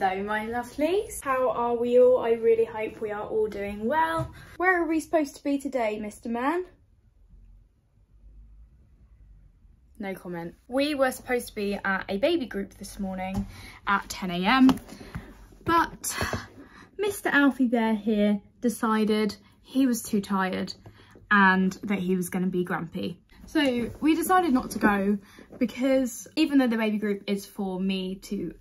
Hello, my lovelies. How are we all? I really hope we are all doing well. Where are we supposed to be today, Mr. Man? No comment. We were supposed to be at a baby group this morning at 10am, but Mr. Alfie Bear here decided he was too tired and that he was going to be grumpy. So we decided not to go because even though the baby group is for me to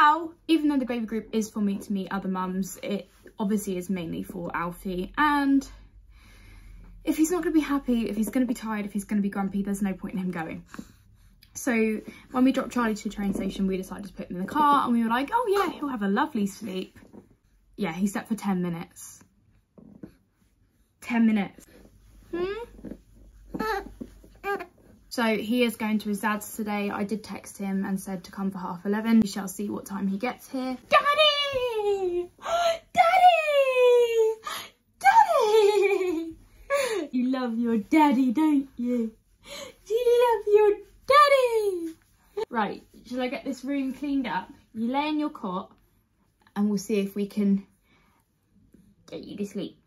Ow! Even though the baby group is for me to meet other mums, it obviously is mainly for Alfie and if he's not going to be happy, if he's going to be tired, if he's going to be grumpy, there's no point in him going. So when we dropped Charlie to the train station, we decided to put him in the car and we were like, oh yeah, he'll have a lovely sleep. Yeah, he slept for 10 minutes. 10 minutes. Hmm? So he is going to his dad's today. I did text him and said to come for half 11. We shall see what time he gets here. Daddy! Daddy! Daddy! You love your daddy, don't you? Do you love your daddy? Right, shall I get this room cleaned up? You lay in your cot and we'll see if we can get you to sleep.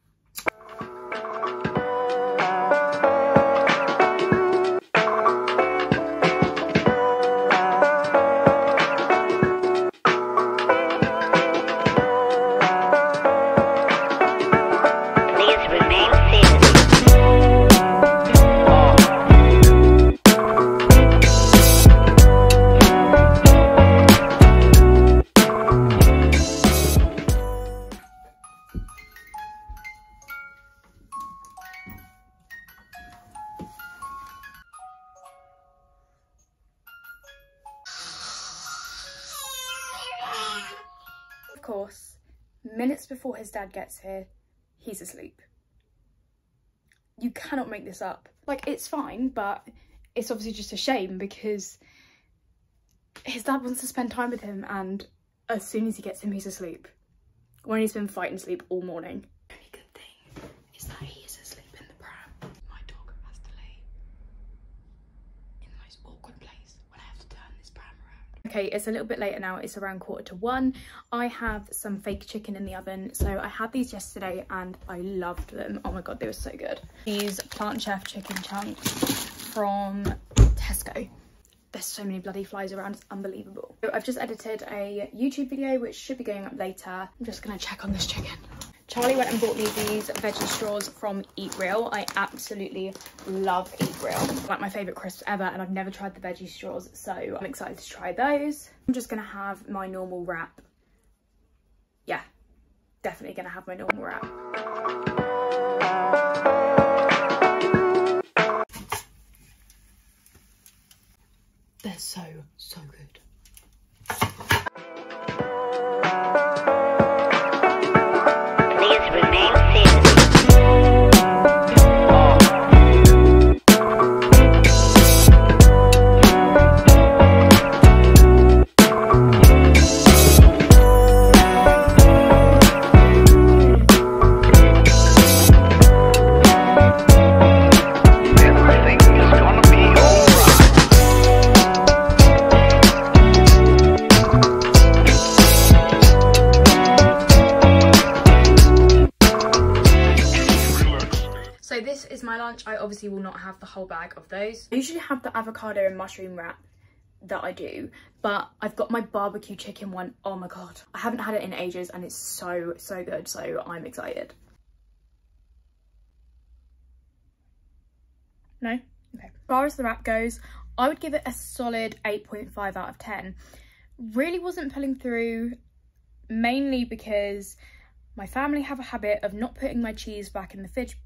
Course, minutes before his dad gets here, he's asleep. You cannot make this up. Like, it's fine, but it's obviously just a shame because his dad wants to spend time with him and as soon as he gets him, he's asleep. When he's been fighting sleep all morning. The only good thing is that he is asleep in the pram. My dog has to lay in the most awkward place when I have to turn this pram around. Okay, it's a little bit later now. It's around quarter to one. I have some fake chicken in the oven. So I had these yesterday and I loved them. Oh my God, they were so good. These Plant Chef chicken chunks from Tesco. There's so many bloody flies around, it's unbelievable. I've just edited a YouTube video which should be going up later. I'm just gonna check on this chicken. Charlie went and bought me these veggie straws from Eat Real. I absolutely love Eat Real. Like my favourite crisps ever and I've never tried the veggie straws so I'm excited to try those. I'm just gonna have my normal wrap. Yeah, definitely gonna have my normal wrap. They're so, so good. Lunch. I obviously will not have the whole bag of those. I usually have the avocado and mushroom wrap that I do, but I've got my barbecue chicken one. Oh my God. I haven't had it in ages and it's so, so good. So I'm excited. No? Okay. As far as the wrap goes, I would give it a solid 8.5 out of 10. Really wasn't pulling through, mainly because my family have a habit of not putting my cheese back in the fridge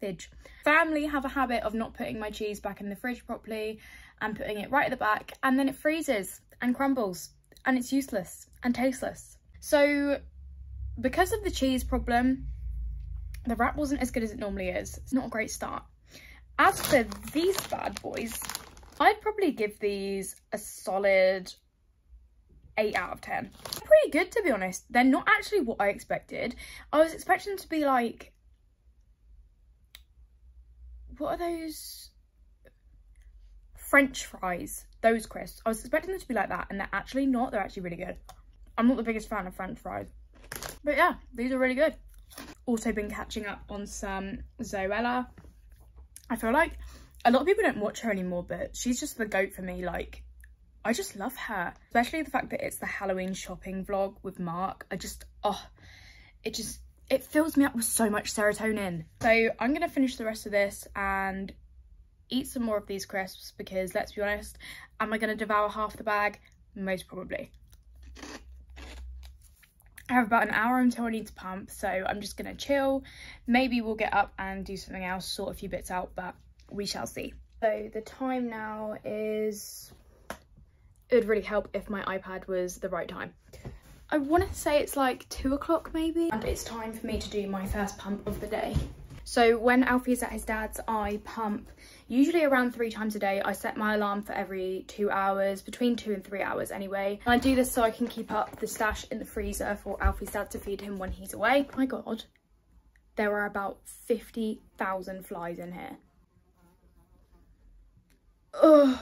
fridge. Family have a habit of not putting my cheese back in the fridge properly and putting it right at the back and then it freezes and crumbles and it's useless and tasteless. So because of the cheese problem, the wrap wasn't as good as it normally is. It's not a great start. As for these bad boys, I'd probably give these a solid 8 out of 10. Pretty good to be honest. They're not actually what I expected. I was expecting to be like what are those French fries? those crisps. I was expecting them to be like that and they're actually not. They're actually really good. I'm not the biggest fan of french fries. But yeah, these are really good. Also been catching up on some Zoella. I feel like a lot of people don't watch her anymore, but she's just the goat for me. Like, I just love her. Especially the fact that it's the Halloween shopping vlog with Mark. I just, oh, it just, it fills me up with so much serotonin. So I'm to finish the rest of this and eat some more of these crisps because let's be honest, am I to devour half the bag? Most probably. I have about an hour until I need to pump, so I'm just to chill. Maybe we'll get up and do something else, sort a few bits out, but we shall see. So the time now is... It would really help if my iPad was the right time. I want to say it's like two o'clock maybe. And it's time for me to do my first pump of the day. So when Alfie is at his dad's, I pump usually around three times a day. I set my alarm for every two hours, between two and three hours anyway. And I do this so I can keep up the stash in the freezer for Alfie's dad to feed him when he's away. my God, there are about 50,000 flies in here. Ugh.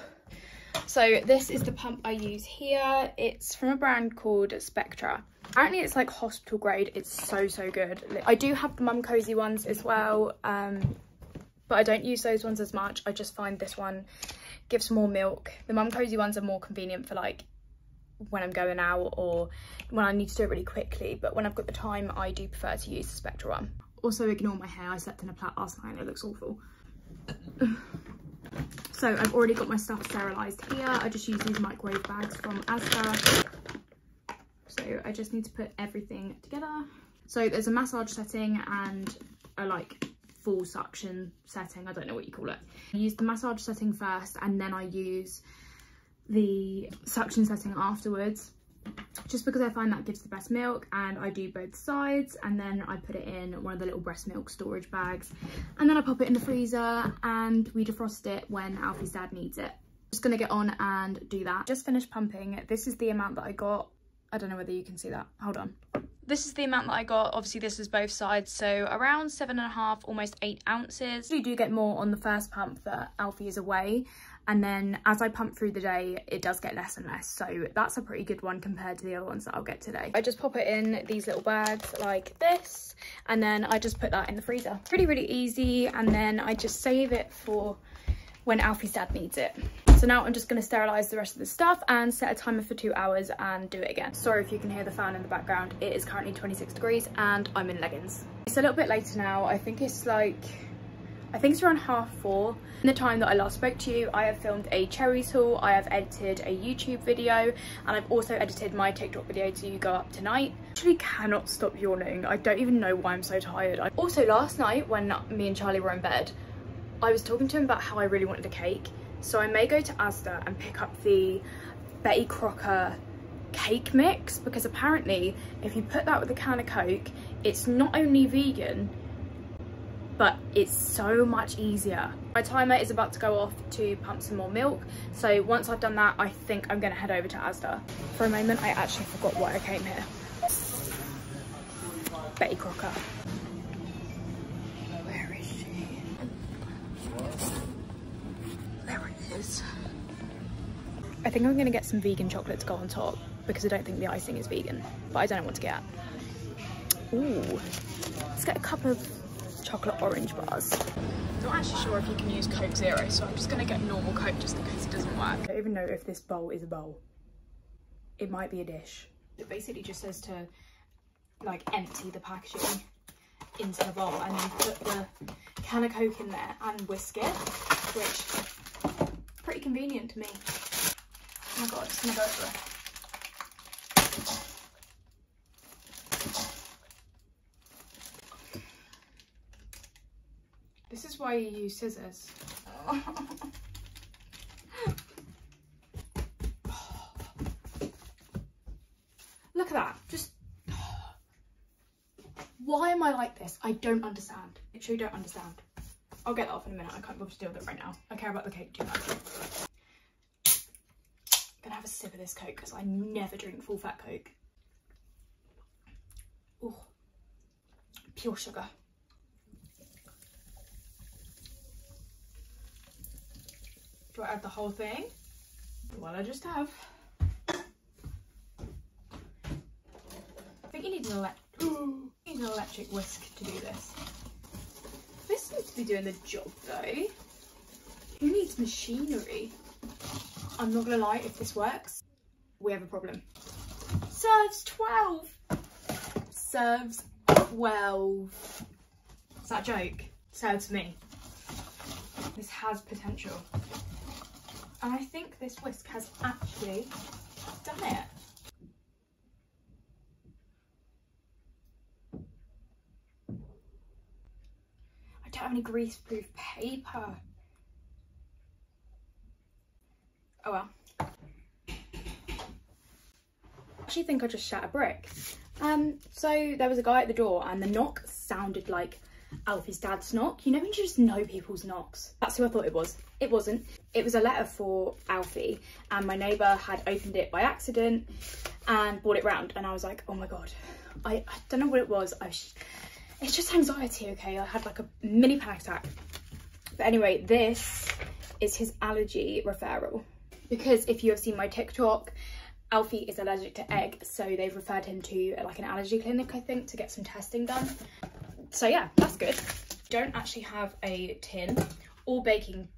So this is the pump I use here. It's from a brand called Spectra. Apparently it's like hospital grade. It's so, so good. I do have the Mum Cozy ones as well, um, but I don't use those ones as much. I just find this one gives more milk. The Mum Cozy ones are more convenient for like when I'm going out or when I need to do it really quickly. But when I've got the time, I do prefer to use the Spectra one. Also ignore my hair. I slept in a plait last night and it looks awful. So I've already got my stuff sterilised here. I just use these microwave bags from Asda. So I just need to put everything together. So there's a massage setting and a like full suction setting. I don't know what you call it. I use the massage setting first and then I use the suction setting afterwards just because I find that gives the best milk and I do both sides and then I put it in one of the little breast milk storage bags and then I pop it in the freezer and we defrost it when Alfie's dad needs it. Just gonna get on and do that. Just finished pumping. This is the amount that I got. I don't know whether you can see that. Hold on. This is the amount that I got. Obviously this is both sides. So around seven and a half, almost eight ounces. You do get more on the first pump that Alfie is away and then as I pump through the day it does get less and less so that's a pretty good one compared to the other ones that I'll get today. I just pop it in these little bags like this and then I just put that in the freezer. Really really easy and then I just save it for when Alfie's dad needs it. So now I'm just going to sterilise the rest of the stuff and set a timer for two hours and do it again. Sorry if you can hear the fan in the background. It is currently 26 degrees and I'm in leggings. It's a little bit later now. I think it's like I think it's around half four. In the time that I last spoke to you, I have filmed a cherries haul, I have edited a YouTube video, and I've also edited my TikTok video to go up tonight. I actually cannot stop yawning. I don't even know why I'm so tired. Also, last night when me and Charlie were in bed, I was talking to him about how I really wanted a cake. So I may go to Asda and pick up the Betty Crocker cake mix because apparently if you put that with a can of Coke, it's not only vegan, but it's so much easier. My timer is about to go off to pump some more milk. So once I've done that, I think I'm gonna head over to Asda. For a moment, I actually forgot why I came here. Betty Crocker. Think I'm gonna get some vegan chocolate to go on top because I don't think the icing is vegan, but I don't know what to get. Ooh, let's get a couple of chocolate orange bars. I'm Not actually sure if you can use Coke Zero, so I'm just gonna get normal Coke just in case it doesn't work. I don't even know if this bowl is a bowl. It might be a dish. It basically just says to like empty the packaging into the bowl and then put the can of Coke in there and whisk it, which pretty convenient to me. Oh my god, just gonna go it. This is why you use scissors. Look at that. Just why am I like this? I don't understand. I truly don't understand. I'll get that off in a minute. I can't bother to deal with it right now. I care about the cake too much. Have a sip of this Coke because I never drink full fat Coke. Oh, pure sugar. Do I add the whole thing? Well, I just have. I think you need an, you need an electric whisk to do this. This seems to be doing the job though. Who needs machinery? I'm not gonna lie, if this works, we have a problem. Serves 12! Serves 12. Is that a joke? Serves me. This has potential. And I think this whisk has actually done it. I don't have any grease-proof paper. Oh well. I actually think I just shat a brick. Um, so there was a guy at the door and the knock sounded like Alfie's dad's knock. You know when you just know people's knocks? That's who I thought it was. It wasn't. It was a letter for Alfie and my neighbour had opened it by accident and brought it round and I was like, oh my god. I, I don't know what it was. I was, it's just anxiety, okay? I had like a mini panic attack. But anyway, this is his allergy referral. Because if you have seen my TikTok, Alfie is allergic to egg, so they've referred him to like an allergy clinic, I think, to get some testing done. So yeah, that's good. Don't actually have a tin or baking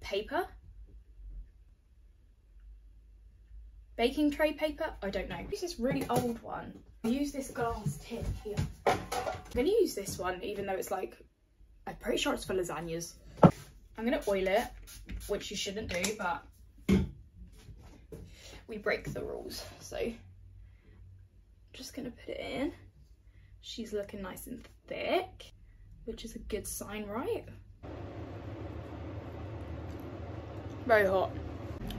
paper. Baking tray paper? I don't know. This is really old one. Use this glass tin here. I'm gonna use this one, even though it's like, I'm pretty sure it's for lasagnas. I'm gonna oil it, which you shouldn't do, but we break the rules. So just gonna put it in. She's looking nice and thick, which is a good sign, right? Very hot.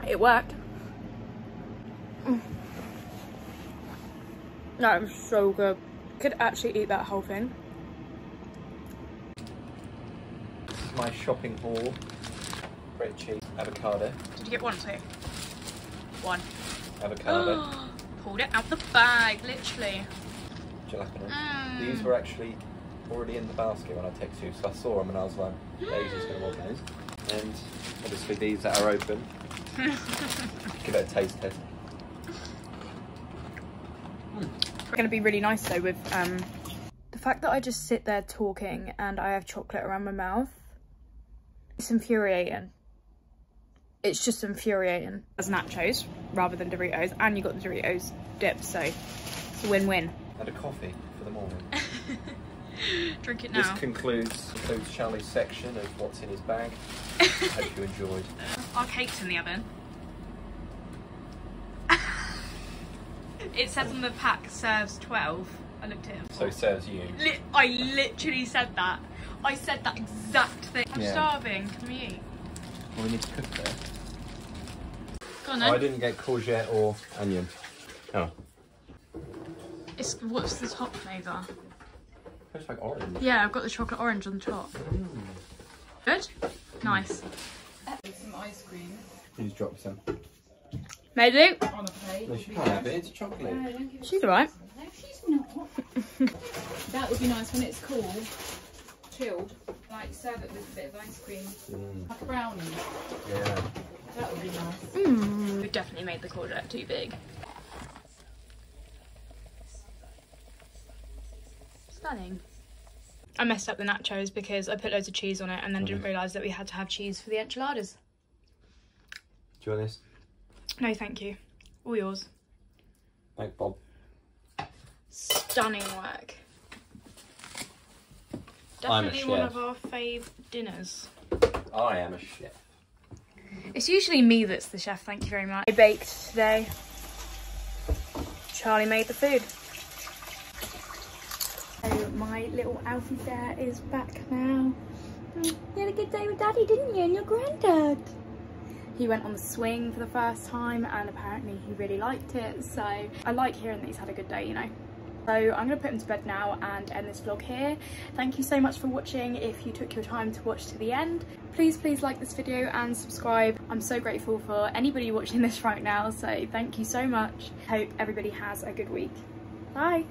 It worked. Mm. That was so good. Could actually eat that whole thing. This is my shopping haul. Bread, cheese, avocado, Did you get one too? One. Avocado, Pulled it out the bag, literally. jalapeno. Mm. These were actually already in the basket when I texted you, so I saw them and I was like, Daisy's going to want those. And obviously these that are open. Give it a taste test. It's going to be really nice though with um the fact that I just sit there talking and I have chocolate around my mouth. It's infuriating. It's just infuriating. As nachos rather than Doritos and you got the Doritos dip so it's a win-win. And a coffee for the morning. Drink it now. This concludes, concludes Charlie's section of what's in his bag. I hope you enjoyed. Our cake's in the oven. it says on the pack serves 12. I looked at it. So it serves you. Li- I literally said that. I said that exact thing. I'm Yeah. starving. Can we eat? Well, we need to cook there. Go on Oh, I didn't get courgette or onion. Oh. It's, what's the top flavour? Tastes like orange. Yeah, I've got the chocolate orange on the top. Hmm. Good? Nice. Some ice cream Please drop some. Maybe. on a plate. No, she can't have it. It's chocolate. No, don't She's alright. No, she's not. that would be nice when it's cool, chilled. Like serve it with a bit of ice cream, Mm, like a brownie. yeah. That would be nice. Mm. We've definitely made the courgette too big. Stunning. I messed up the nachos because I put loads of cheese on it and then didn't realise that we had to have cheese for the enchiladas. Do you want this? No, thank you. All yours. Thank Bob. Stunning work. I'm a Definitely one of our fave dinners. I am a chef. It's usually me that's the chef, thank you very much. I baked today. Charlie made the food. So my little Alfie there is back now. You had a good day with Daddy, didn't you? And your granddad. He went on the swing for the first time and apparently he really liked it. So I like hearing that he's had a good day, you know. So I'm going to put him to bed now and end this vlog here. Thank you so much for watching. If you took your time to watch to the end, please, please like this video and subscribe. I'm so grateful for anybody watching this right now. So thank you so much. Hope everybody has a good week. Bye.